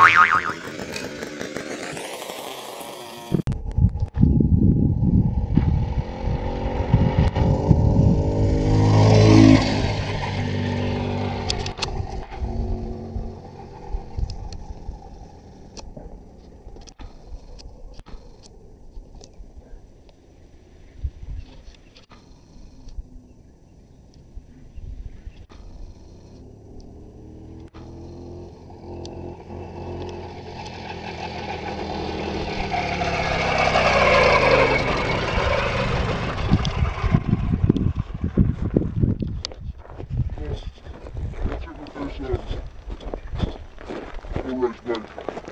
おいおいおい。Dlaczego to jest Oleć Belka?